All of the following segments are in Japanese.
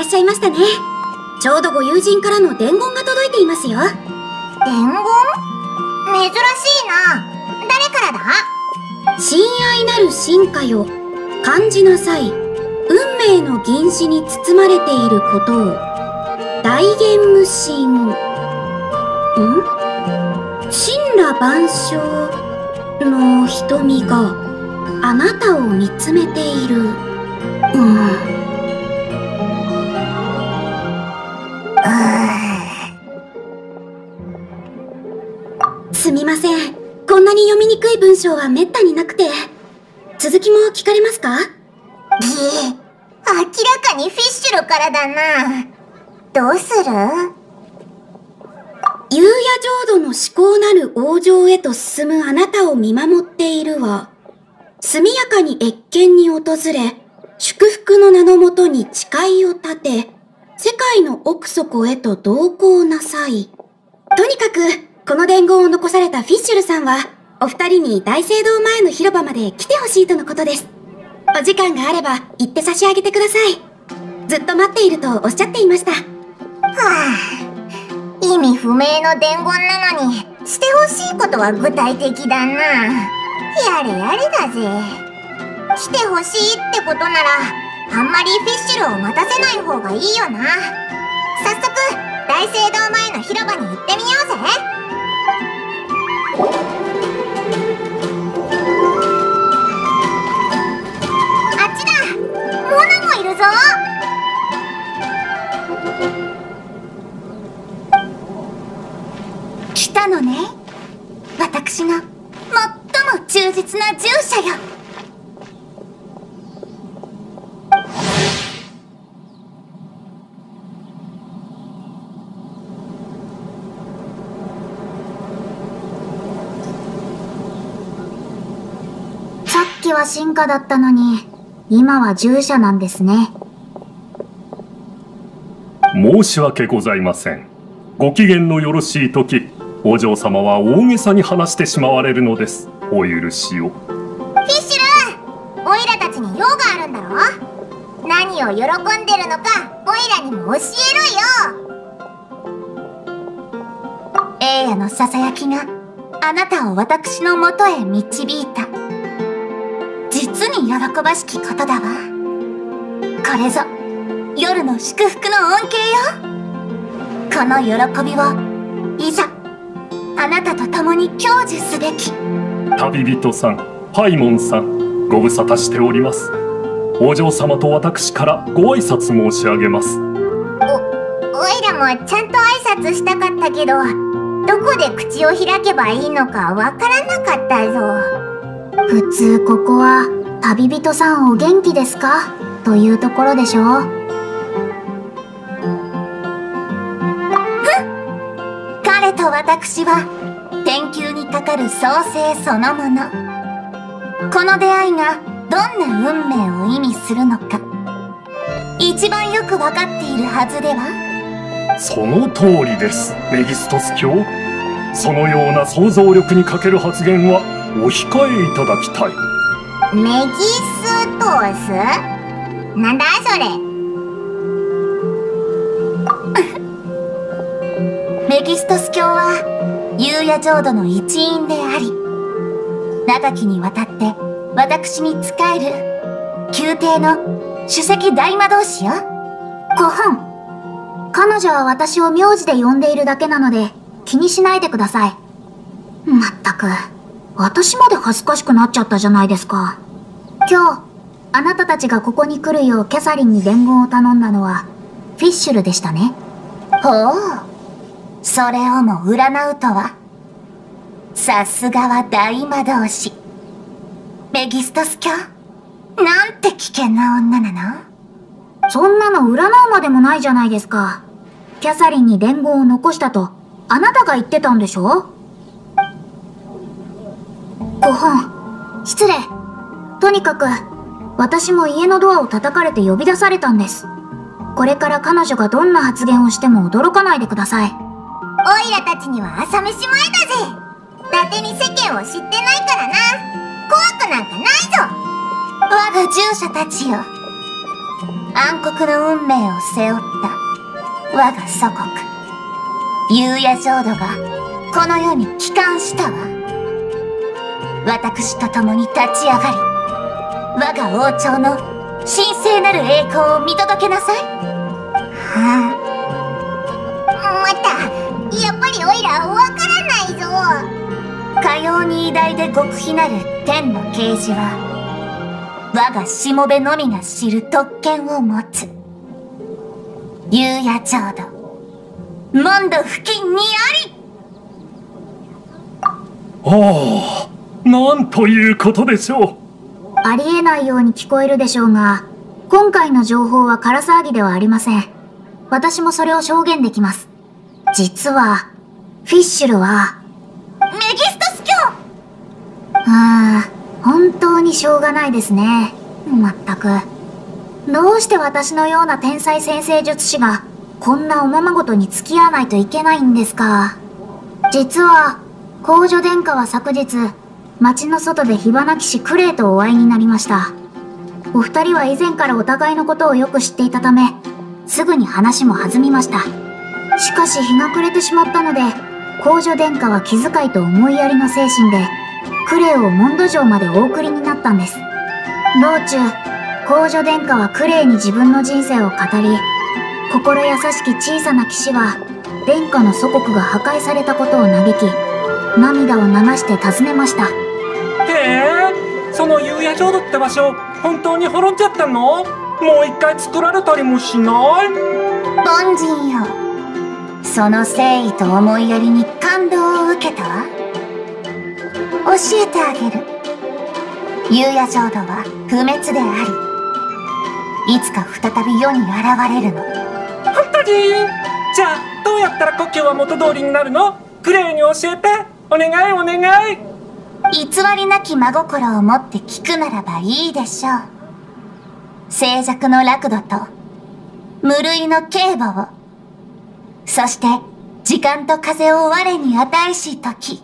らっしゃいましたね。ちょうどご友人からの伝言が届いていますよ。伝言？珍しいな。誰からだ？親愛なる進化よ。感じなさい。運命の銀紙に包まれていることを。大元無心。ん？神羅万象の瞳があなたを見つめている。うん。章はめったになくて。続きも聞かれますか？いえ、明らかにフィッシュルからだな。どうする？夕夜浄土の思考なる王城へと進むあなたを見守っているわ。速やかに謁見に訪れ、祝福の名のもとに誓いを立て、世界の奥底へと同行なさい。とにかく、この伝言を残されたフィッシュルさんは、お二人に大聖堂前の広場まで来てほしいとのことです。お時間があれば行って差し上げてください。ずっと待っているとおっしゃっていました。はあ、意味不明の伝言なのに、してほしいことは具体的だな。やれやれだぜ。来てほしいってことなら、あんまりフィッシュルを待たせない方がいいよな。早速、大聖堂前の広場に行ってみようぜ。私の最も忠実な従者よさっきは進化だったのに今は従者なんですね。申し訳ございません。ご機嫌のよろしい時、お嬢様は大げさに話してしまわれるのです。お許しを。フィッシュルオイラたちに用があるんだろ？何を喜んでるのか、オイラにも教えろよエイヤのささやきがあなたを私のもとへ導いた。実に喜ばしきことだわこれぞ夜の祝福の恩恵よこの喜びをいざあなたと共に享受すべき。旅人さんパイモンさんご無沙汰しております。お嬢様と私からご挨拶申し上げます。お、おいらもちゃんと挨拶したかったけどどこで口を開けばいいのかわからなかったぞ。普通ここは旅人さんお元気ですか？というところでしょう私は天球にかかる創生そのもの。この出会いがどんな運命を意味するのか。一番よくわかっているはずでは？その通りですメギストス教。そのような想像力に欠ける発言はお控えいただきたい。メギストース？なんだそれメギストス教は夕夜浄土の一員であり長きにわたって私に仕える宮廷の首席大魔導士よご本彼女は私を名字で呼んでいるだけなので気にしないでくださいまったく私まで恥ずかしくなっちゃったじゃないですか。今日、あなたたちがここに来るようキャサリンに伝言を頼んだのは、フィッシュルでしたね。ほう。それをも占うとは。さすがは大魔導士。メギストス教？なんて危険な女なの？そんなの占うまでもないじゃないですか。キャサリンに伝言を残したと、あなたが言ってたんでしょ？ご本、失礼。とにかく、私も家のドアを叩かれて呼び出されたんです。これから彼女がどんな発言をしても驚かないでください。オイラたちには朝飯前だぜ。伊達に世間を知ってないからな。怖くなんかないぞ。我が従者たちよ。暗黒の運命を背負った我が祖国夕夜浄土がこの世に帰還したわ私と共に立ち上がり我が王朝の神聖なる栄光を見届けなさいはあまたやっぱりオイらわからないぞ。かように偉大で極秘なる天の啓示は我がしもべのみが知る特権を持つ。夕夜浄土。モンド付近にあり。ああなんということでしょう。ありえないように聞こえるでしょうが今回の情報は空騒ぎではありません。私もそれを証言できます。実はフィッシュルはメギストス教ああ本当にしょうがないですね。まったく。どうして私のような天才先生術師がこんなおままごとに付き合わないといけないんですか？実は、公女殿下は昨日、町の外で火花騎士クレイとお会いになりました。お二人は以前からお互いのことをよく知っていたため、すぐに話も弾みました。しかし日が暮れてしまったので、公女殿下は気遣いと思いやりの精神で、クレイをモンド城までお送りになったんです。道中、公女殿下はクレイに自分の人生を語り、心優しき小さな騎士は、殿下の祖国が破壊されたことを嘆き、涙を流して尋ねました。へえ、その夕夜浄土って場所、本当に滅んじゃったの？もう一回作られたりもしない？凡人よ。その誠意と思いやりに感動を受けたわ。教えてあげる。夕夜浄土は不滅でありいつか再び世に現れるの。本当に？じゃあどうやったら故郷は元通りになるの？クレイに教えて。お願いお願い。偽りなき真心を持って聞くならばいいでしょう。静寂の楽土と無類の警護をそして時間と風を我に与えし時。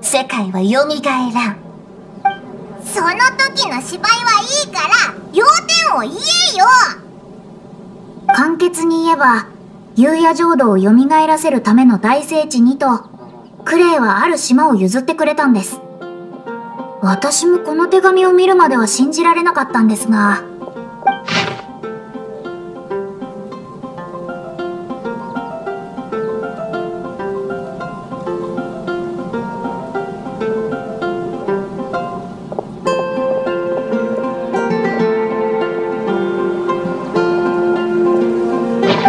世界は蘇らん。その時の芝居はいいから要点を言えよ。簡潔に言えば夕夜浄土を蘇らせるための大聖地にとクレイはある島を譲ってくれたんです。私もこの手紙を見るまでは信じられなかったんですが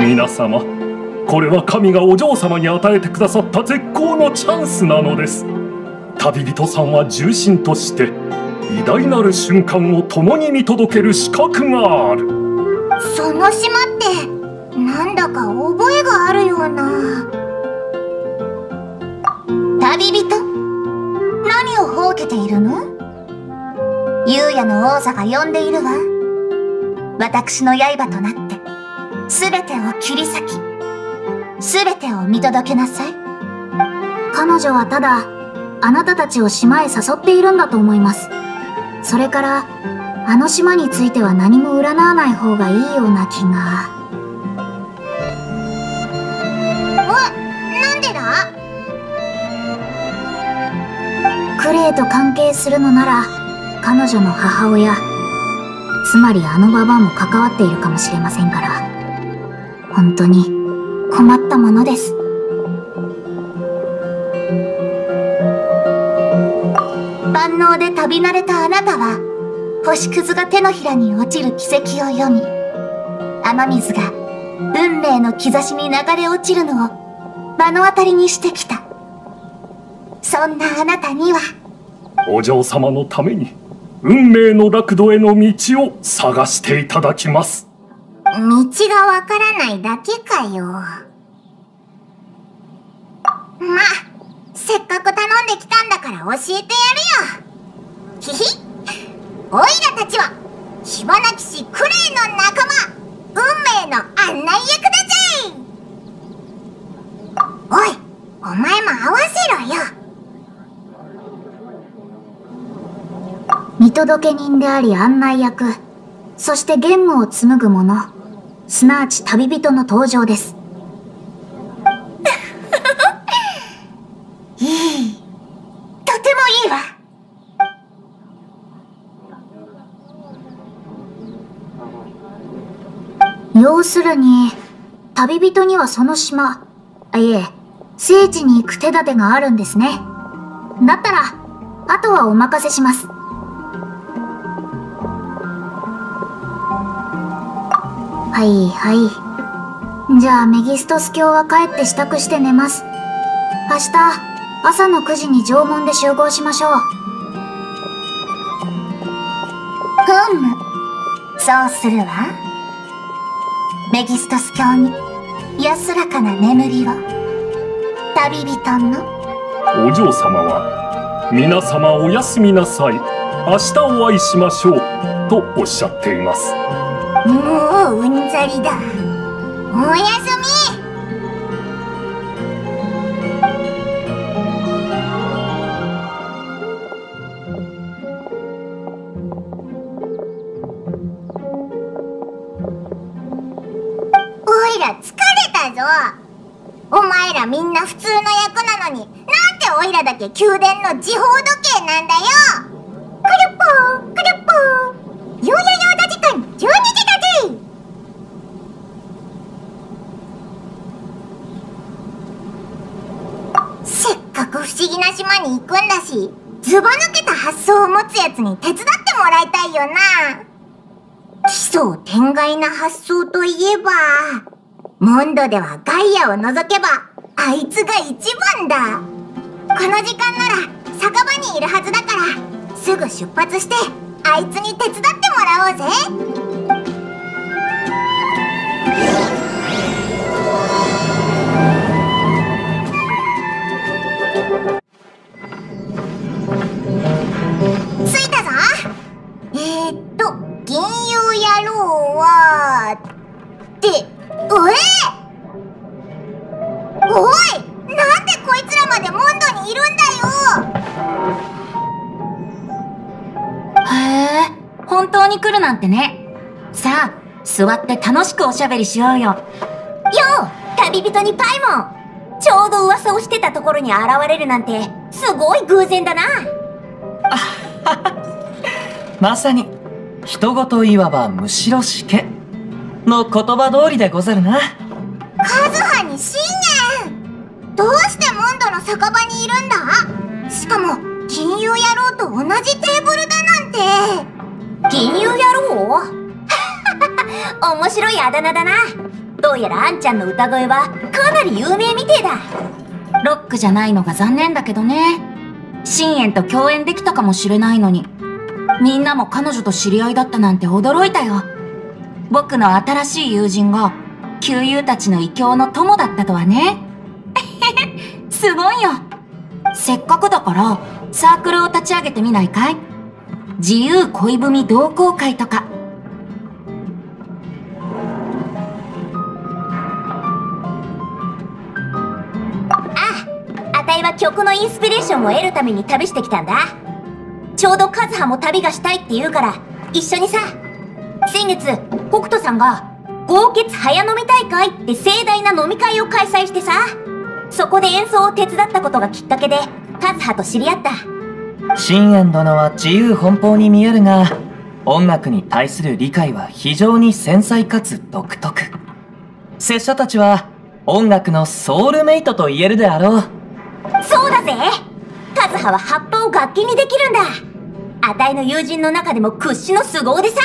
皆様これは神がお嬢様に与えてくださった絶好のチャンスなのです。旅人さんは重臣として偉大なる瞬間を共に見届ける資格がある。その島ってなんだか覚えがあるような。旅人何をほうけているの？夕夜の王座が呼んでいるわ。私の刃となってすべてを切り裂き、すべてを見届けなさい。彼女はただ、あなたたちを島へ誘っているんだと思います。それから、あの島については何も占わない方がいいような気が。お、なんでだ？クレイと関係するのなら、彼女の母親、つまりあのババアも関わっているかもしれませんから。本当に困ったものです。万能で旅慣れたあなたは、星屑が手のひらに落ちる奇跡を読み、雨水が運命の兆しに流れ落ちるのを目の当たりにしてきた。そんなあなたには、お嬢様のために、運命の楽土への道を探していただきます。道がわからないだけかよ。まあせっかく頼んできたんだから教えてやるよ。ひひ、おいらたちは、火花騎士クレイの仲間、運命の案内役だぜおい、お前も合わせろよ。見届け人であり案内役。そしてゲームを紡ぐ者、すなわち旅人の登場です。い い。とてもいいわ。要するに、旅人にはその島、あ、いえ、聖地に行く手立てがあるんですね。だったら、あとはお任せします。はいはい。じゃあメギストス教は帰って支度して寝ます。明日、朝の9時に縄文で集合しましょう。ふむ。そうするわ。メギストス教に安らかな眠りを。旅人のお嬢様は皆様おやすみなさい明日お会いしましょうとおっしゃっていますもううんざりだ。おやすみ。おいら疲れたぞ。お前らみんな普通の役なのになんでおいらだけ宮殿の時報時計なんだよくるっぽーくるっぽー夕夜用打時間12時だぜせっかく不思議な島行くんだしずば抜けた発想を持つやつに手伝ってもらいたいよな。奇想天外な発想といえばモンドではガイアを除けばあいつが一番だ。この時間なら酒場にいるはずだからすぐ出発してあいつに手伝ってもらおうぜ。銀融野郎はっておえおいなんでこいつらまでモンドにいるんだよへえ、本当に来るなんてね。さあ、座って楽しくおしゃべりしようよ。よう旅人にパイモンちょうど噂をしてたところに現れるなんて、すごい偶然だな。まさに人事いわばむしろしけの言葉通りでござるなカズハに信玄どうしてモンドの酒場にいるんだ？しかも金融野郎と同じテーブルだなんて金融野郎？面白いあだ名だな。どうやらあんちゃんの歌声はかなり有名みてえだ。ロックじゃないのが残念だけどね。深淵と共演できたかもしれないのに。みんなも彼女と知り合いだったなんて驚いたよ。僕の新しい友人が、旧友たちの異教の友だったとはね。すごいよ。せっかくだから、サークルを立ち上げてみないかい？自由恋文同好会とか。ああ、あたいは曲のインスピレーションを得るために旅してきたんだ。ちょうどカズハも旅がしたいって言うから、一緒にさ。先月、北斗さんが、豪傑早飲み大会って盛大な飲み会を開催してさ。そこで演奏を手伝ったことがきっかけで、カズハと知り合った。深淵殿は自由奔放に見えるが音楽に対する理解は非常に繊細かつ独特拙者たちは音楽のソウルメイトと言えるであろうそうだぜカズハは葉っぱを楽器にできるんだあたいの友人の中でも屈指の凄腕さ。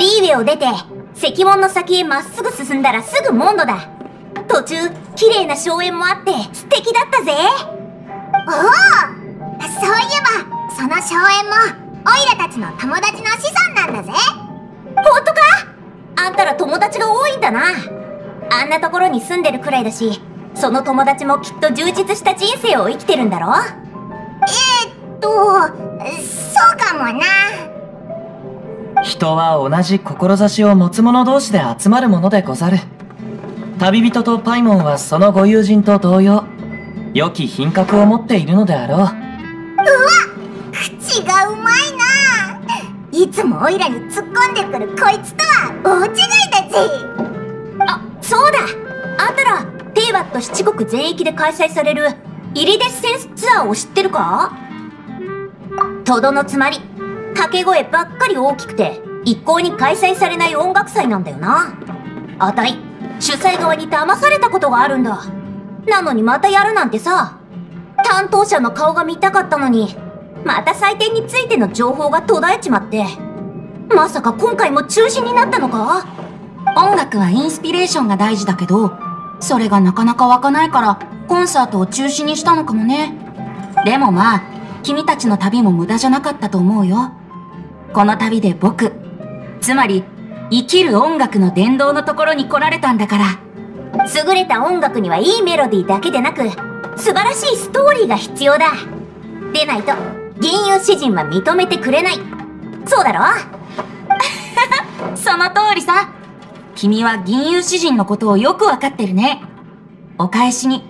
リーウェを出て石門の先へまっすぐ進んだらすぐモンドだ。途中綺麗な荘園もあって素敵だったぜ。おおそういえばその荘園もオイラたちの友達の子孫なんだぜ。本当か？あんたら友達が多いんだな。あんなところに住んでるくらいだしその友達もきっと充実した人生を生きてるんだろえー、っとそうかもな。人は同じ志を持つ者同士で集まるものでござる。旅人とパイモンはそのご友人と同様良き品格を持っているのであろう。口がうまいな。いいつもオイラに突っ込んでくるこいつとは大違いだぜ。あそうだ。あんたらテイバット七国全域で開催されるイリデッセンスツアーを知ってるか？とどのつまり掛け声ばっかり大きくて一向に開催されない音楽祭なんだよな。あたい主催側に騙されたことがあるんだ。なのにまたやるなんてさ担当者の顔が見たかったのにまた採点についての情報が途絶えちまってまさか今回も中止になったのか？音楽はインスピレーションが大事だけど、それがなかなか湧かないから、コンサートを中止にしたのかもね。でもまあ、君たちの旅も無駄じゃなかったと思うよ。この旅で僕、つまり、生きる音楽の殿堂のところに来られたんだから。優れた音楽にはいいメロディーだけでなく素晴らしいストーリーが必要だでないと銀融詩人は認めてくれないそうだろ？その通りさ。君は銀融詩人のことをよくわかってるね。お返しに、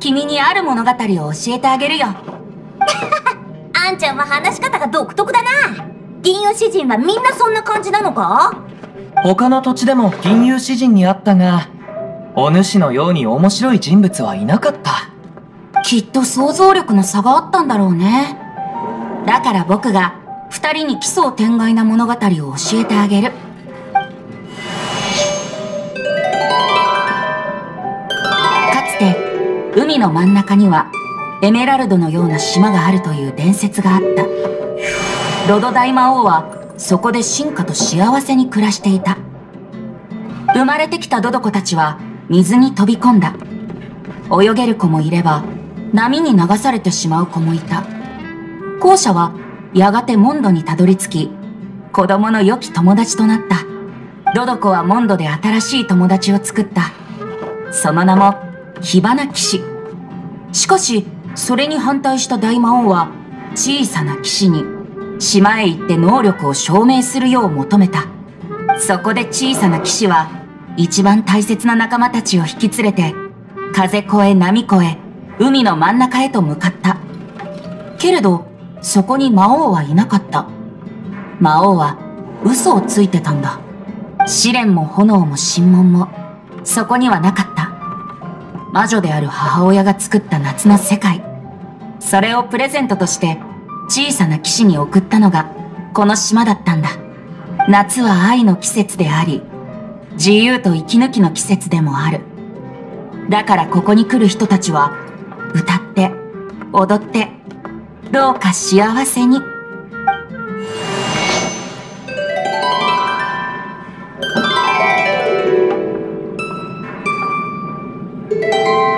君にある物語を教えてあげるよ。あんちゃんは話し方が独特だな銀融詩人はみんなそんな感じなのか？他の土地でも銀融詩人に会ったが、お主のように面白い人物はいなかった。きっと想像力の差があったんだろうね。だから僕が二人に奇想天外な物語を教えてあげる。かつて海の真ん中にはエメラルドのような島があるという伝説があった。ロド大魔王はそこで進化と幸せに暮らしていた。生まれてきたドドコたちは水に飛び込んだ。泳げる子もいれば波に流されてしまう子もいた。後者はやがてモンドにたどり着き、子供の良き友達となった。ドドコはモンドで新しい友達を作った。その名も、火花騎士。しかし、それに反対した大魔王は、小さな騎士に、島へ行って能力を証明するよう求めた。そこで小さな騎士は、一番大切な仲間たちを引き連れて、風越え波越え、海の真ん中へと向かった。けれど、そこに魔王はいなかった。魔王は嘘をついてたんだ。試練も炎も神門も、そこにはなかった。魔女である母親が作った夏の世界。それをプレゼントとして、小さな騎士に送ったのが、この島だったんだ。夏は愛の季節であり、自由と息抜きの季節でもある。だからここに来る人たちは、歌って、踊って、どうか幸せに。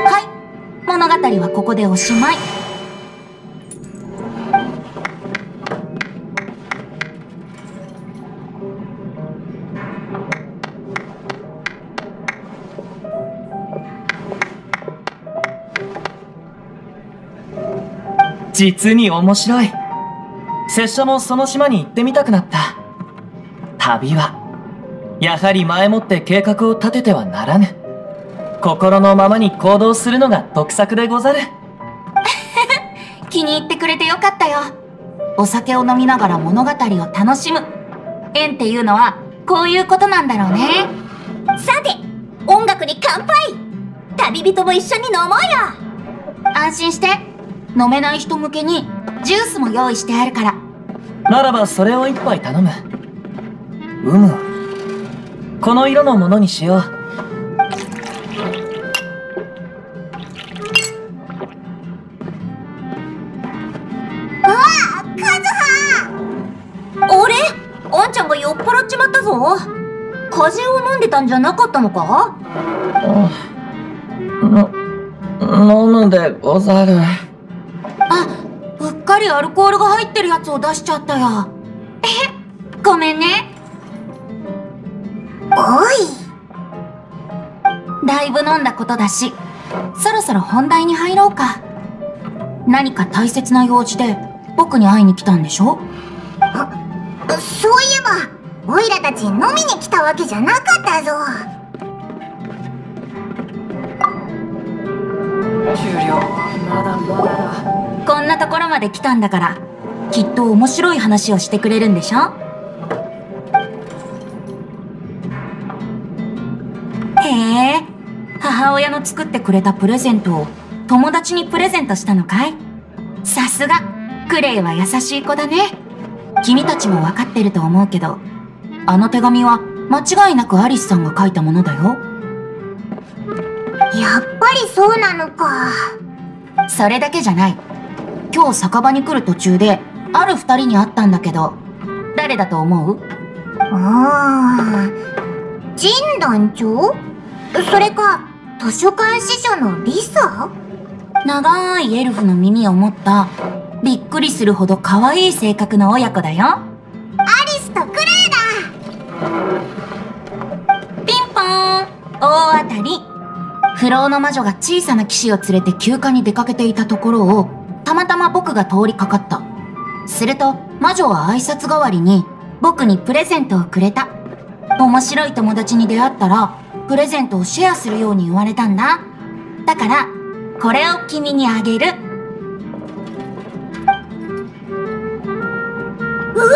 はい、物語はここでおしまい。実に面白い。拙者もその島に行ってみたくなった。旅は、やはり前もって計画を立ててはならぬ。心のままに行動するのが得策でござる。気に入ってくれてよかったよ。お酒を飲みながら物語を楽しむ。縁っていうのは、こういうことなんだろうね。さて音楽に乾杯旅人も一緒に飲もうよ安心して。飲めない人向けに、ジュースも用意してあるから。ならばそれを一杯頼む。うむ。この色のものにしよう。あんちゃんが酔っ払っちまったぞ風邪を飲んでたんじゃなかったのか？飲むでござる。りアルコールが入ってるやつを出しちゃったよ。え、ごめんね。おいだいぶ飲んだことだし、そろそろ本題に入ろうか。何か大切な用事で僕に会いに来たんでしょ？そういえばオイラたち飲みに来たわけじゃなかったぞ終了。こんなところまで来たんだから、きっと面白い話をしてくれるんでしょ？へえ、母親の作ってくれたプレゼントを友達にプレゼントしたのかい？さすが、クレイは優しい子だね。君たちもわかってると思うけど、あの手紙は間違いなくアリスさんが書いたものだよ。やっぱりそうなのか。それだけじゃない。今日酒場に来る途中で、ある二人に会ったんだけど、誰だと思う？ああ、神団長？それか、図書館司書のリサ？長いエルフの耳を持った、びっくりするほど可愛い性格の親子だよ。アリスとクレピンポーン。大当たり不老の魔女が小さな騎士を連れて休暇に出かけていたところを、たまたま僕が通りかかった。すると、魔女は挨拶代わりに、僕にプレゼントをくれた。面白い友達に出会ったら、プレゼントをシェアするように言われたんだ。だから、これを君にあげる。うわ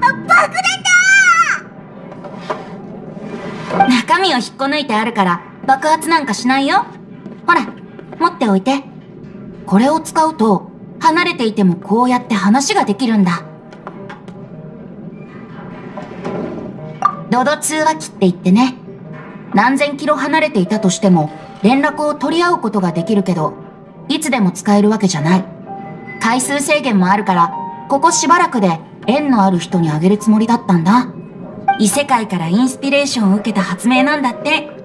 爆弾中身を引っこ抜いてあるから爆発なんかしないよ。ほら、持っておいて。これを使うと、離れていてもこうやって話ができるんだ。ドド通話機って言ってね。何千キロ離れていたとしても、連絡を取り合うことができるけど、いつでも使えるわけじゃない。回数制限もあるから、ここしばらくで縁のある人にあげるつもりだったんだ。異世界からインスピレーションを受けた発明なんだって。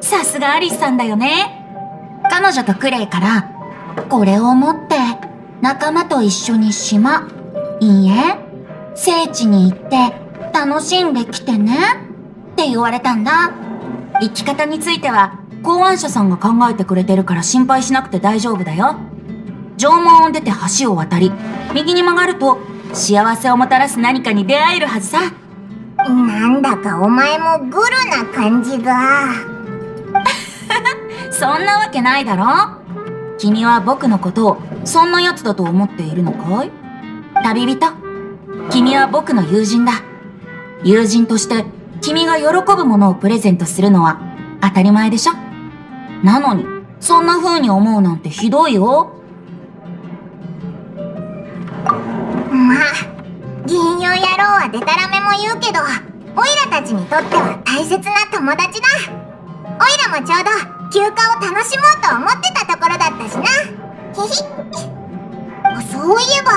さすがアリスさんだよね。彼女とクレイから、これを持って、仲間と一緒に島、いいえ、聖地に行って、楽しんできてね。って言われたんだ。生き方については、考案者さんが考えてくれてるから心配しなくて大丈夫だよ。縄文を出て橋を渡り、右に曲がると、幸せをもたらす何かに出会えるはずさ。なんだかお前もグルな感じが。そんなわけないだろ？君は僕のことをそんな奴だと思っているのかい？旅人。君は僕の友人だ。友人として君が喜ぶものをプレゼントするのは当たり前でしょ？なのにそんな風に思うなんてひどいよ。まあ、銀融野郎はデタラメも言うけど、オイラたちにとっては大切な友達だ。オイラもちょうど休暇を楽しもうと思ってたところだったしな。ひひ。そういえば、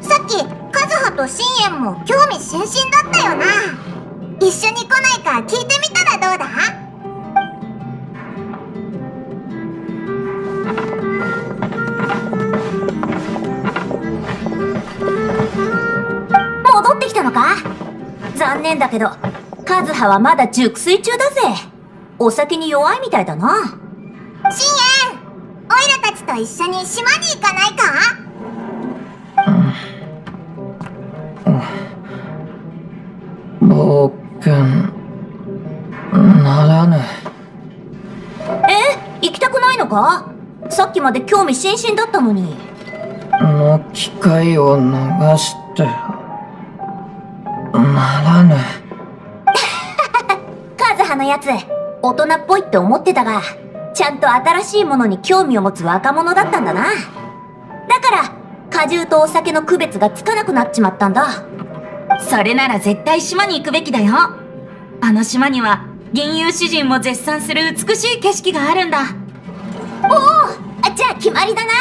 さっき、カズハとシンエンも興味津々だったよな。一緒に来ないか聞いてみたらどうだ？戻ってきたのか？残念だけどカズハはまだ熟睡中だぜお酒に弱いみたいだな。シンエンオイラたちと一緒に島に行かないか？冒険ならぬ。え？行きたくないのか？さっきまで興味津々だったのに。の機会を逃して。ならぬ。カズハのやつ大人っぽいって思ってたがちゃんと新しいものに興味を持つ若者だったんだな。だから果汁とお酒の区別がつかなくなっちまったんだ。それなら絶対島に行くべきだよ。あの島には銀融詩人も絶賛する美しい景色があるんだ。おおじゃあ決まりだな。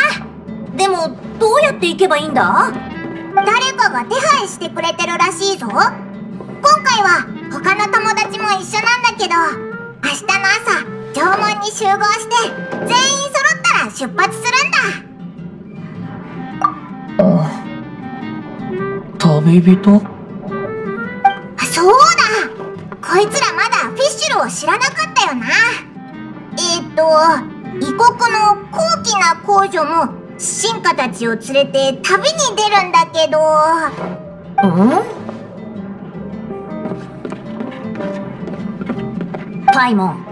でもどうやって行けばいいんだ？誰かが手配してくれてるらしいぞ。今回は他の友達も一緒なんだけど。明日の朝縄文に集合して全員揃ったら出発するんだ。旅人？そうだ。こいつらまだフィッシュルを知らなかったよな。えっ、と異国の高貴な公女も進化たちを連れて旅に出るんだけどタイモン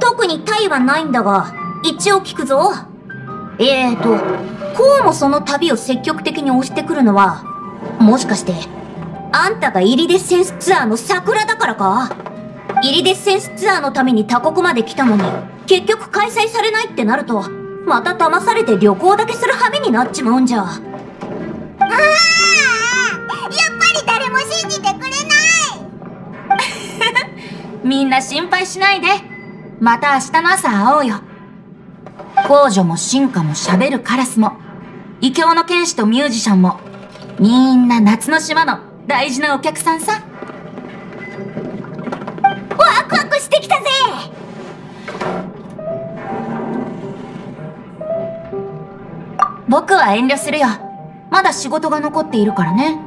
特にタイはないんだが一応聞くぞ。えーとこうもその旅を積極的に押してくるのはもしかしてあんたがイリデッセンスツアーの桜だからか？イリデッセンスツアーのために他国まで来たのに、結局開催されないってなると、また騙されて旅行だけする羽目になっちまうんじゃ。ああやっぱり誰も信じてくれない みんな心配しないで。また明日の朝会おうよ。公女も進化も喋るカラスも、異教の剣士とミュージシャンも、みんな夏の島の大事なお客さんさ。ワクワクしてきたぜ僕は遠慮するよ。まだ仕事が残っているからね。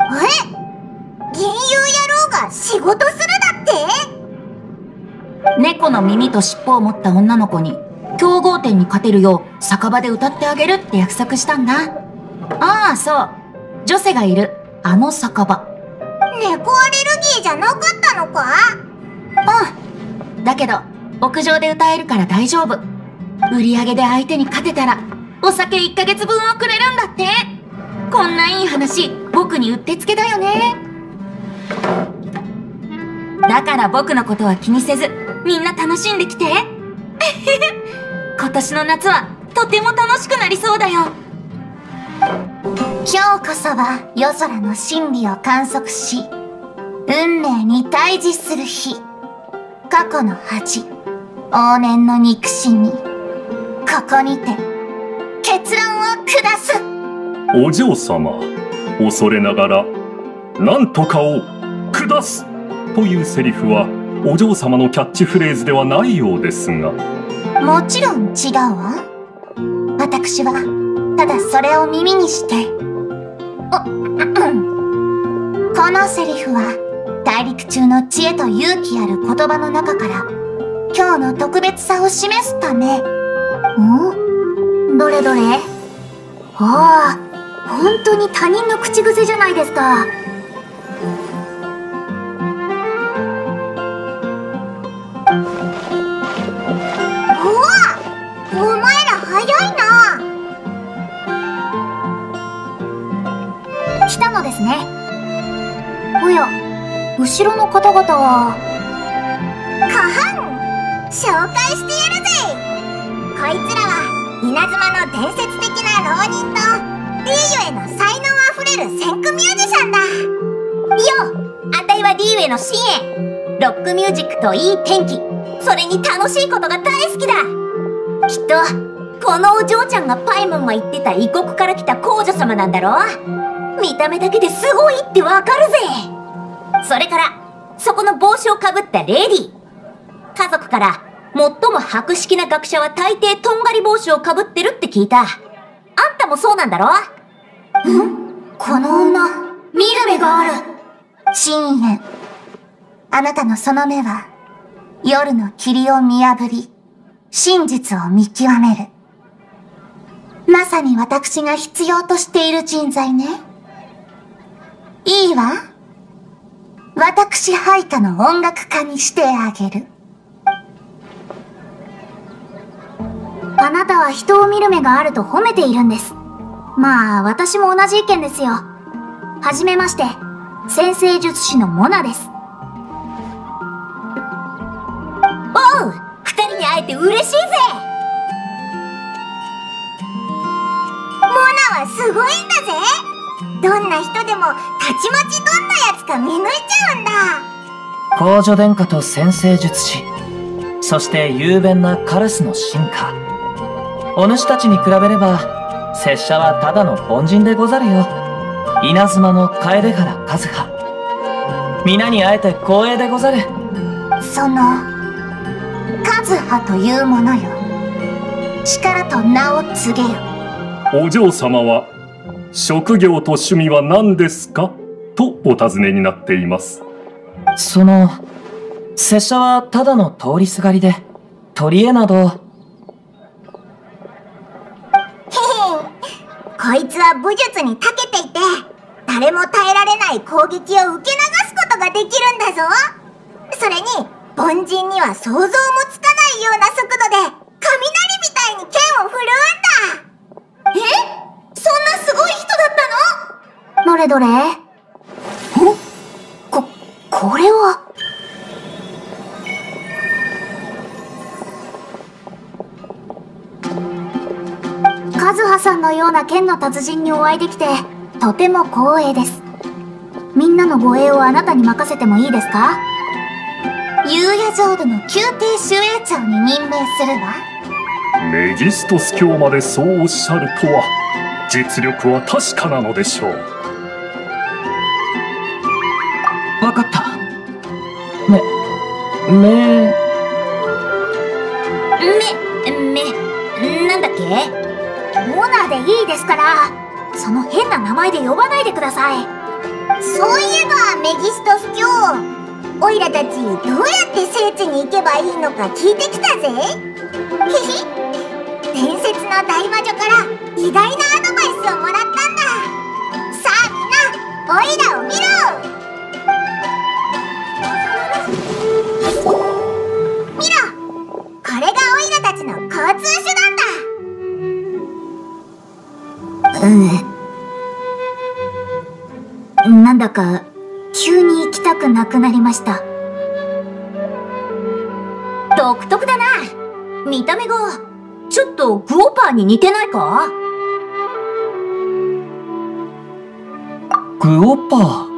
え？銀融野郎が仕事する？猫の耳と尻尾を持った女の子に競合店に勝てるよう酒場で歌ってあげるって約束したんだ。ああそう。女性がいる。あの酒場。猫アレルギーじゃなかったのか？うん。だけど屋上で歌えるから大丈夫。売り上げで相手に勝てたらお酒1ヶ月分をくれるんだって。こんないい話僕にうってつけだよね。だから僕のことは気にせずみんな楽しんできて 今年の夏はとても楽しくなりそうだよ今日こそは夜空の真理を観測し、運命に対峙する日。過去の恥、往年の憎しみ。ここにて、結論を下すお嬢様恐れながら何とかを下すというセリフはお嬢様のキャッチフレーズではないようですが。もちろん違うわ。私は、ただそれを耳にして、お、このセリフは、大陸中の知恵と勇気ある言葉の中から、今日の特別さを示すため、んどれどれ？ああ、本当に他人の口癖じゃないですか。後ろの方々は、カハン紹介してやるぜ。こいつらは稲妻の伝説的な浪人とリーユへの才能あふれる先駆ミュージシャンだ。よあたいはリーウェの深淵ロックミュージックといい天気。それに楽しいことが大好きだ。きっとこのお嬢ちゃんがパイモンが言ってた異国から来た皇女様なんだろ見た目だけですごいってわかるぜ。それからそこの帽子をかぶったレディ家族から最も博識な学者は大抵とんがり帽子をかぶってるって聞いたあんたもそうなんだろ？この女、見る目がある。深淵。あなたのその目は、夜の霧を見破り、真実を見極める。まさに私が必要としている人材ね。いいわ。私配下の音楽家にしてあげる。あなたは人を見る目があると褒めているんです。まあ、私も同じ意見ですよ。はじめまして、先生術師のモナです。おう二人に会えて嬉しいぜモナはすごいんだぜどんな人でもたちまちどんなやつか見抜いちゃうんだ。公女殿下と先生術師。そして雄弁なカラスの進化。お主たちに比べれば拙者はただの凡人でござるよ。稲妻の楓原和葉皆に会えて光栄でござる。その、カズハというものよ。力と名を告げよ。お嬢様は職業と趣味は何ですか？とお尋ねになっています。その拙者はただの通りすがりで取り柄など。へ へこいつは武術に長けていて誰も耐えられない攻撃を受け流すことができるんだぞ。それに凡人には想像もつかないような速度で雷みたいに剣を振るうんだ。え？そんなすごい人だったの？どれどれ？ほこれは？カズハさんのような剣の達人にお会いできてとても光栄です。みんなの護衛をあなたに任せてもいいですか？夕夜浄土の宮廷守衛長に任命するわ。メギストス教までそうおっしゃるとは実力は確かなのでしょう。わかった。めめめ、め、なんだっけ？オーナーでいいですからその変な名前で呼ばないでください。そういえばメギストス教オイラたちどうやって聖地に行けばいいのか聞いてきたぜ。ひひ伝説の大魔女から偉大なアドバイスをもらったんださあみんなオイラを見ろ見ろこれがオイラたちの交通手段だ。うんなんだか急に行きたくなくなりました。独特だな。見た目が。ちょっとグオパーに似てないか？グオッパー？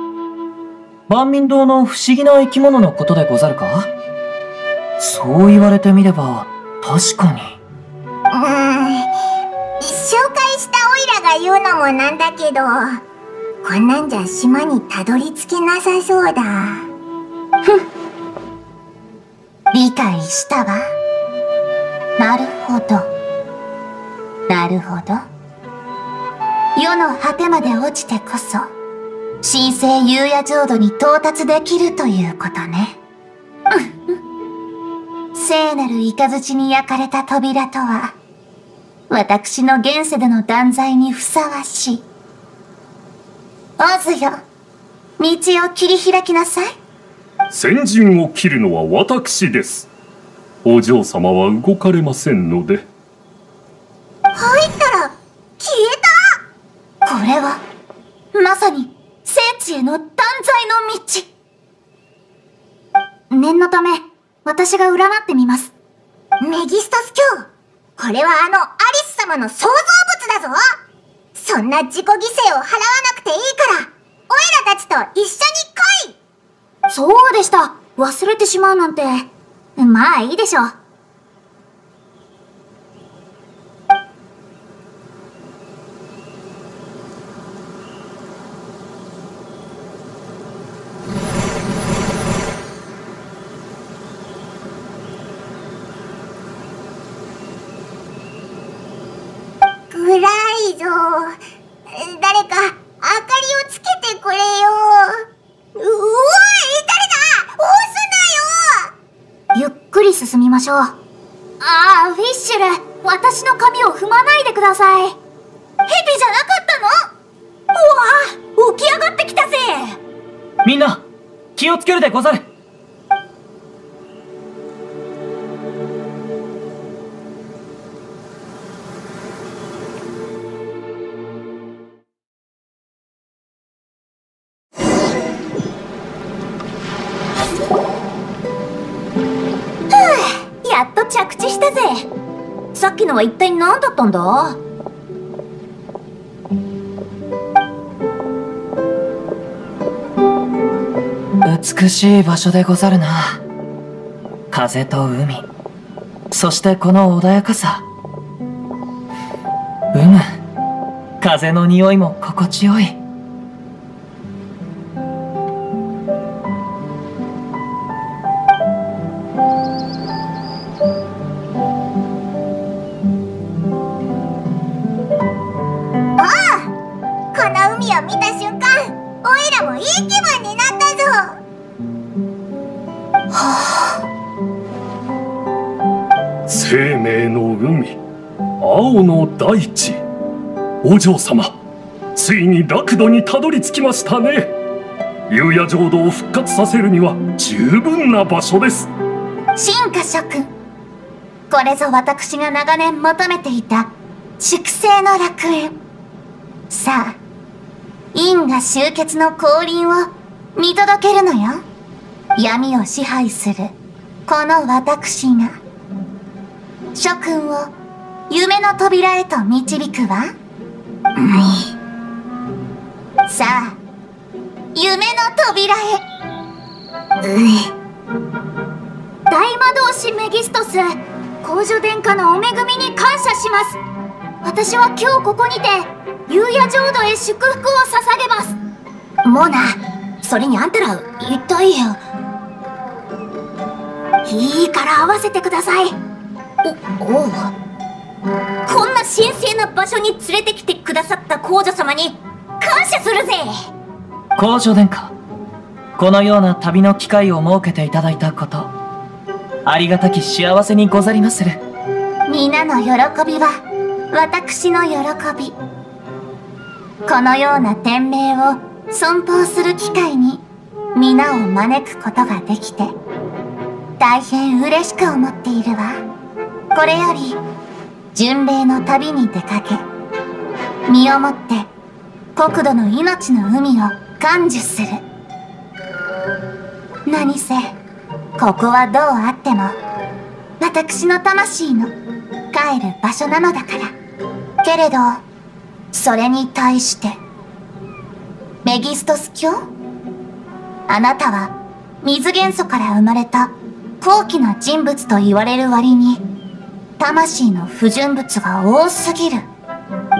万民堂の不思議な生き物のことでござるか？そう言われてみれば確かに。うーん。紹介したオイラが言うのもなんだけどこんなんじゃ島にたどり着けなさそうだ。理解したわなるほど。なるほど。世の果てまで落ちてこそ神聖夕夜浄土に到達できるということね。聖なる雷に焼かれた扉とは私の現世での断罪にふさわしい。オズよ道を切り開きなさい。先陣を切るのは私です。お嬢様は動かれませんので。入ったら消えこれはまさに聖地への断罪の道。念のため私が占ってみます。たメギストス教。これはあのアリス様の創造物だぞ。そんな自己犠牲を払わなくていいから。オイラたちと一緒に来い。そうでした。忘れてしまうなんてまあいいでしょう。けるでござる。やっと着地したぜ。さっきのは一体何だったんだ？美しい場所でござるな。風と海。そしてこの穏やかさ。うむ風の匂いも心地よい。お嬢様ついに楽土にたどり着きましたね。夕夜浄土を復活させるには十分な場所です。進化諸君これぞ私が長年求めていた粛清の楽園。さあ因果集結の降臨を見届けるのよ。闇を支配するこの私が。諸君を夢の扉へと導くわ。さあ夢の扉へ。大魔導士メギストス公女殿下のお恵みに感謝します。私は今日ここにて夕夜浄土へ祝福を捧げます。モーナそれにあんたら一体いいから合わせてください。おおうこんな神聖な場所に連れてきてくださった皇女様に感謝するぜ。皇女殿下このような旅の機会を設けていただいたことありがたき幸せにござりまする。皆の喜びは私の喜び。このような天命を尊奉する機会に皆を招くことができて大変嬉しく思っているわ。これより巡礼の旅に出かけ身をもって国土の命の海を感受する。何せここはどうあっても私の魂の帰る場所なのだから。けれどそれに対してメギストス教？あなたは水元素から生まれた高貴な人物と言われる割に魂の不純物が多すぎる。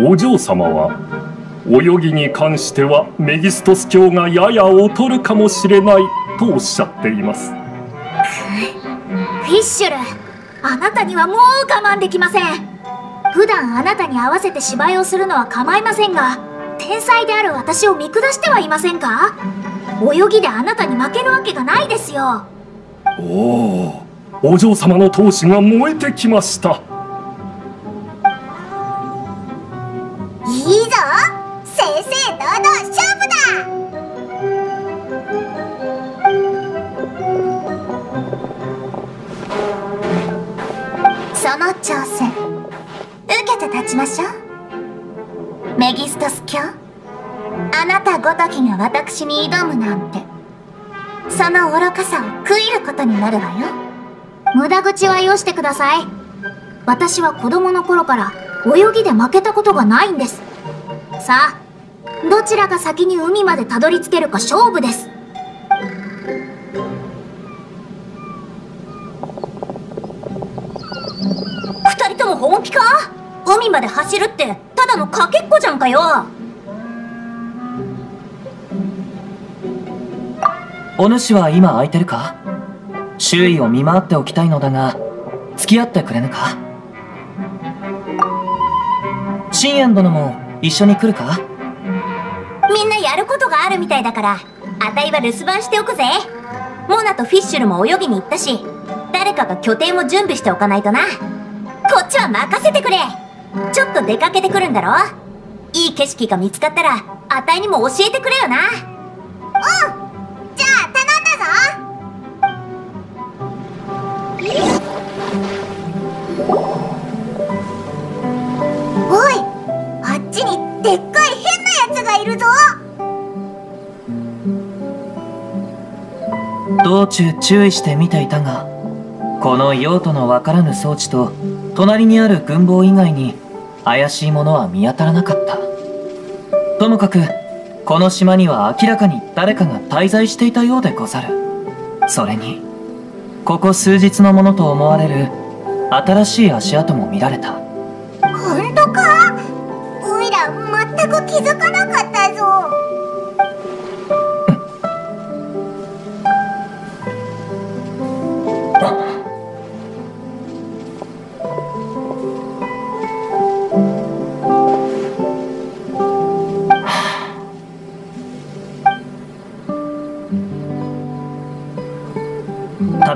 お嬢様は泳ぎに関してはメギストス教がやや劣るかもしれないとおっしゃっています。フィッシュルあなたにはもう我慢できません。普段あなたに合わせて芝居をするのは構いませんが天才である私を見下してはいませんか？泳ぎであなたに負けるわけがないですよ。おおお嬢様の闘志が燃えてきました。いいぞ。正々堂々勝負だ。その挑戦受けて立ちましょう。メギストス教あなたごときが私に挑むなんてその愚かさを食いることになるわよ。無駄口はよしてください。私は子供の頃から泳ぎで負けたことがないんです。さあどちらが先に海までたどり着けるか勝負です。二人とも本気か？海まで走るってただのかけっこじゃんかよ。お主は今空いてるか？周囲を見回っておきたいのだが付き合ってくれぬか？深淵殿も一緒に来るか？みんなやることがあるみたいだからあたいは留守番しておくぜ。モナとフィッシュルも泳ぎに行ったし誰かが拠点を準備しておかないとな。こっちは任せてくれ。ちょっと出かけてくるんだろ。いい景色が見つかったらあたいにも教えてくれよな。うん。おいあっちにでっかい変なやつがいるぞ。道中注意して見ていたがこの用途のわからぬ装置と隣にある軍棒以外に怪しいものは見当たらなかった。ともかくこの島には明らかに誰かが滞在していたようでござる。それにここ数日のものと思われる新しい足跡も見られた。本当か？おいら全く気づかなかったぞ。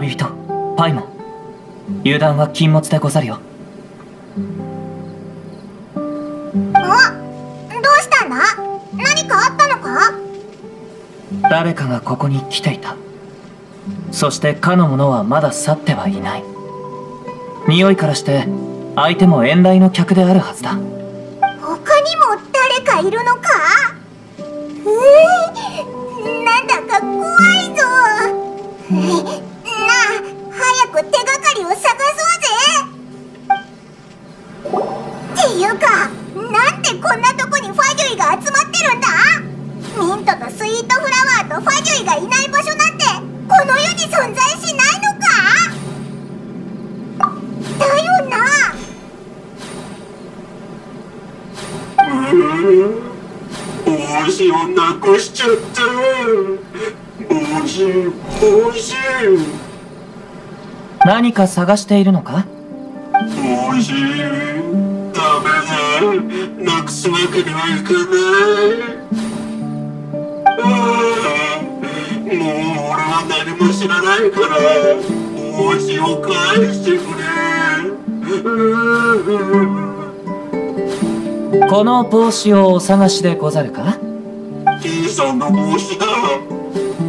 旅人パイモン。油断は禁物でござるよ。おどうしたんだ何かあったのか？誰かがここに来ていた。そしてかの者はまだ去ってはいない。匂いからして相手も遠来の客であるはずだ。他にも誰かいるのか？えー、なんだか怖いぞ何か探しているのか？帽子ダメだなくすわけにはいかない。もう俺は何も知らないから帽子を返してくれ。この帽子をお探しでござるか？T さんの帽子だ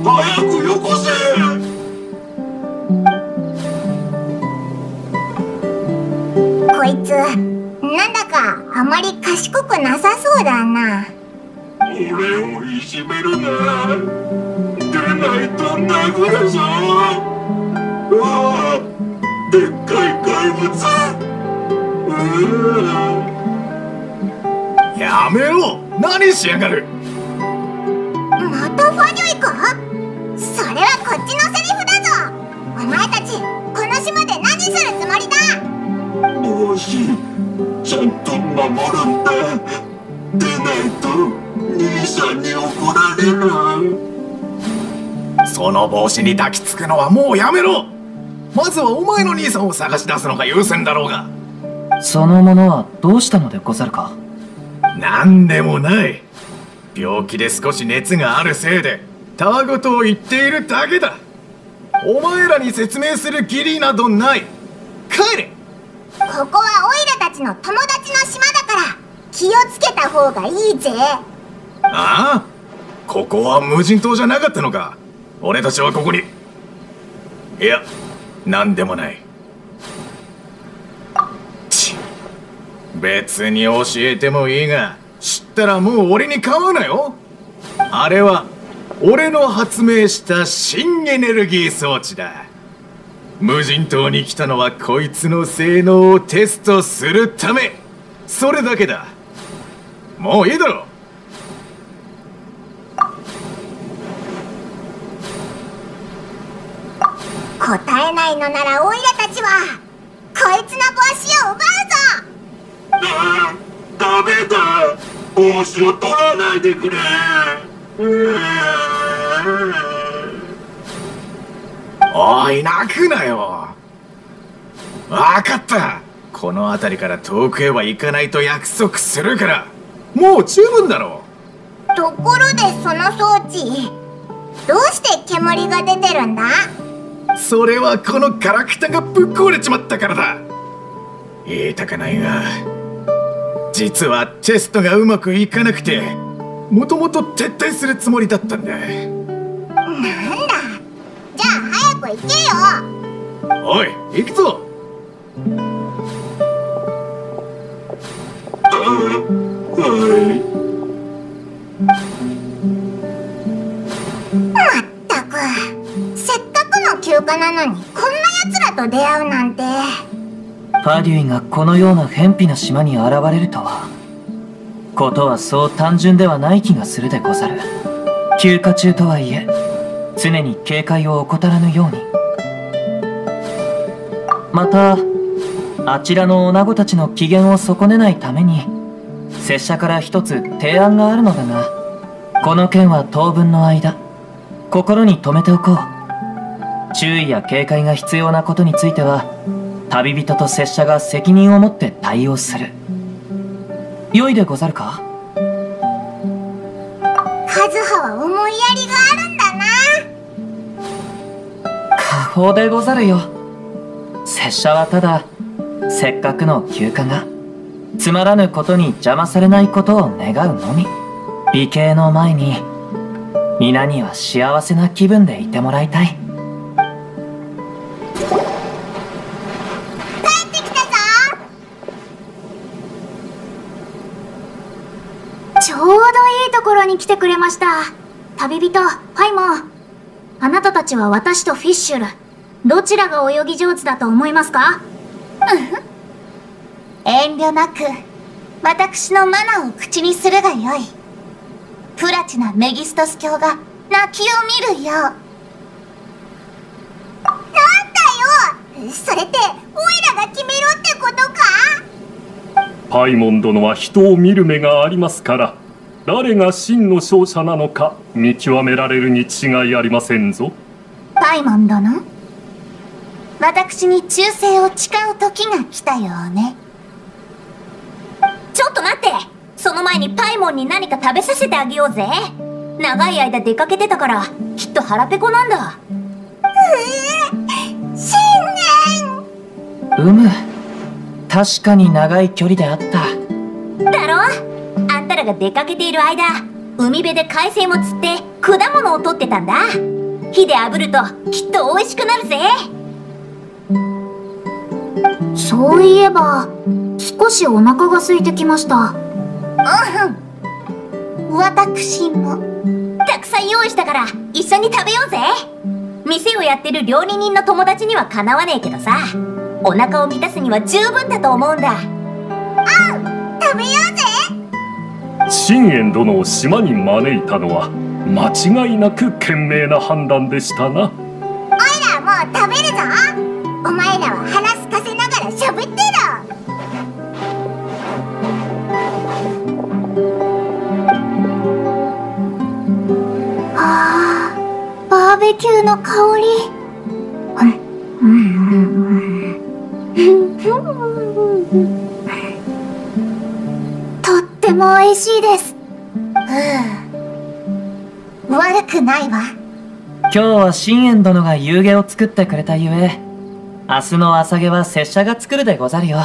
早くよこせこいつ。なんだかあまり賢くなさそうだな。俺をいじめるな出ないと殴るぞ。うわでっかい怪物。やめろ。何しやがる。またファジョイか？それはこっちのセリフだぞ。お前たちだ帽子ちゃんと守るんだ。出ないと兄さんに怒られるその帽子に抱きつくのはもうやめろ。まずはお前の兄さんを探し出すのが優先だろうが。そのものはどうしたのでござるか？何でもない。病気で少し熱があるせいでたわごとを言っているだけだ。お前らに説明する義理などない。帰れここはオイラたちの友達の島だから気をつけた方がいいぜ。ああここは無人島じゃなかったのか。俺たちはここに。いや何でもない。別に教えてもいいが知ったらもう俺に構うなよ。あれは俺の発明した新エネルギー装置だ。無人島に来たのはこいつの性能をテストするため。それだけだ。もういいだろ。答えないのならオイラたちはこいつの帽子を奪うぞ。あダメだ。帽子を取らないでくれおい泣くなよ。分かった。この辺りから遠くへは行かないと約束するから。もう十分だろところでその装置どうして煙が出てるんだ？うそれはこのガラクタがぶっ壊れちまったからだ。言いたくないが実はテストがうまくいかなくてもともと撤退するつもりだったんだ。なんだじゃあ早く行けよ。おい行くぞ。まったくせっかくの休暇なのにこんな奴らと出会うなんて。ファデュイがこのような偏僻な島に現れるとは。ことはそう単純ではない気がするでござる。休暇中とはいえ常に警戒を怠らぬように。またあちらの女子たちの機嫌を損ねないために拙者から一つ提案があるのだがこの件は当分の間心に留めておこう。注意や警戒が必要なことについては旅人と拙者が責任を持って対応する。良いでござるか？カズハは思いやな過方でござるよ。拙者はただせっかくの休暇がつまらぬことに邪魔されないことを願うのみ。美形の前に皆には幸せな気分でいてもらいたい。帰ってきたぞ。ちょうどいいところに来てくれました。旅人、ファイモン。あなたたちは私とフィッシュル、どちらが泳ぎ上手だと思いますか？遠慮なく、私のマナを口にするがよい。プラチナ・メギストス教が泣きを見るよう。なんだよ！それって、オイラが決めろってことか？パイモン殿は人を見る目がありますから誰が真の勝者なのか見極められるに違いありませんぞ。パイモン殿？私に忠誠を誓う時が来たようね。ちょっと待って。その前にパイモンに何か食べさせてあげようぜ。長い間出かけてたからきっと腹ペコなんだ。信うむ。確かに長い距離であった。だろあんたらが出かけている間海辺で海鮮を釣って果物を取ってたんだ。火で炙るときっと美味しくなるぜそういえば、少しお腹が空いてきました。うん私もたくさん用意したから一緒に食べようぜ。店をやってる料理人の友達にはかなわねえけどさお腹を満たすには十分だと思うんだ。食べようぜ。信玄殿を島に招いたのは間違いなく賢明な判断でしたな。オイラもう食べるぞベキューの香り。とっても美味しいです。うん。悪くないわ。今日は信玄殿が夕げを作ってくれたゆえ明日の朝げは拙者が作るでござるよ。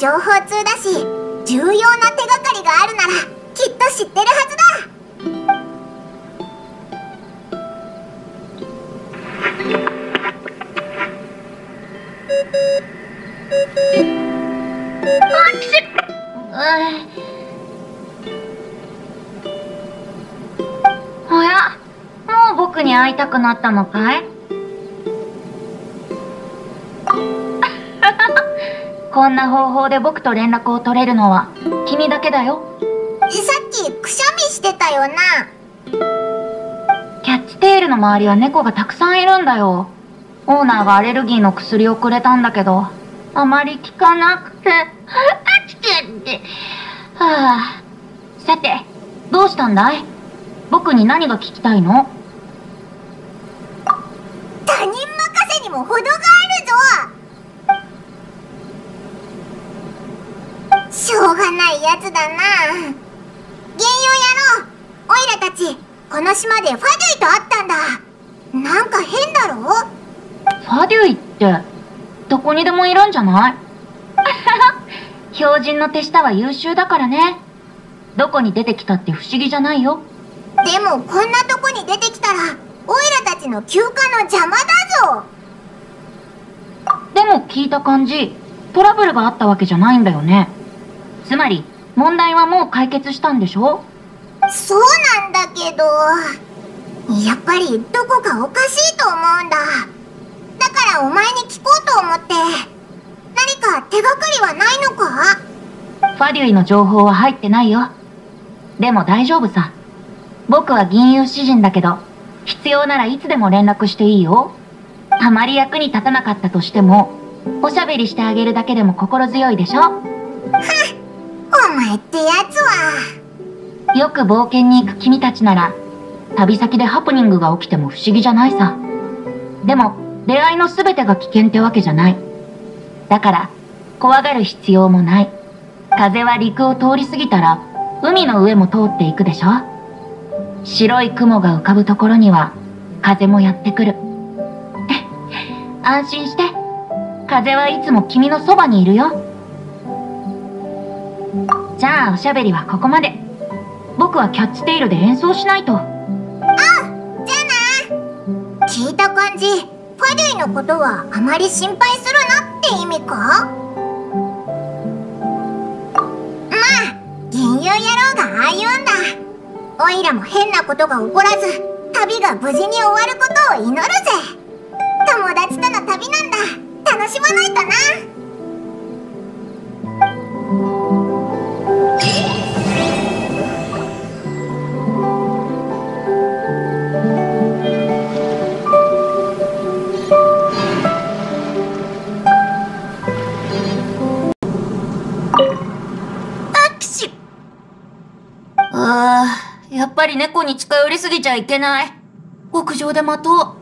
情報通だし重要な手がかりがあるならきっと知ってるはずだ。おや、もう僕に会いたくなったのかい？こんな方法で僕と連絡を取れるのは君だけだよ。さっきくしゃみしてたよなキャッチテールの周りは猫がたくさんいるんだよ。オーナーがアレルギーの薬をくれたんだけど、あまり効かなくて、あちてって。はあ。さて、どうしたんだい？僕に何が聞きたいの？他人任せにも程があるぞしょうがないやつだな幻陽野郎オイラたちこの島でファデュイと会ったんだなんか変だろ？ファデュイって、どこにでもいるんじゃない？標準の手下は優秀だからね。どこに出てきたって不思議じゃないよ。でもこんなとこに出てきたらオイラたちの休暇の邪魔だぞでも聞いた感じ、トラブルがあったわけじゃないんだよね。つまり、問題はもう解決したんでしょ？そうなんだけどやっぱりどこかおかしいと思うんだだからお前に聞こうと思って何か手がかりはないのか？ファデュイの情報は入ってないよ。でも大丈夫さ。僕は銀融詩人だけど、必要ならいつでも連絡していいよ。あまり役に立たなかったとしても、おしゃべりしてあげるだけでも心強いでしょ？お前ってやつはよく冒険に行く君たちなら、旅先でハプニングが起きても不思議じゃないさ。でも、出会いの全てが危険ってわけじゃない。だから、怖がる必要もない。風は陸を通り過ぎたら海の上も通っていくでしょ白い雲が浮かぶところには風もやってくる。安心して。風はいつも君のそばにいるよ。じゃあおしゃべりはここまで。僕はキャッツテイルで演奏しないと。あじゃあな聞いた感じ、ファデュイのことはあまり心配するなって意味か？まあ、銀友野郎がああ言うんだ。おいらも変なことが起こらず、旅が無事に終わることを祈るぜ。友達との旅なんだ。楽しまないとな。ああ、やっぱり猫に近寄りすぎちゃいけない。屋上で待とう。